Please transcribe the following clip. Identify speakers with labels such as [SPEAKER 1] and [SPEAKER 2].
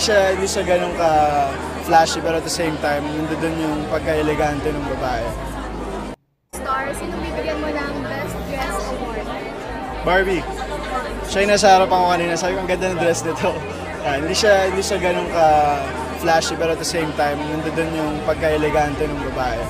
[SPEAKER 1] hindi siya, hindi siya ganun ka flashy pero at the same time, nandun yung pagka-elegante ng babae.
[SPEAKER 2] Star, sino bibigyan mo ng Best Dress Award?
[SPEAKER 1] Barbie, siya yung nasa harapan ko kanina, sabi ko ang ganda ng dress nito. Ah, hindi siya, hindi siya ganun ka flashy pero at the same time, nandun yung pagka-elegante ng babae.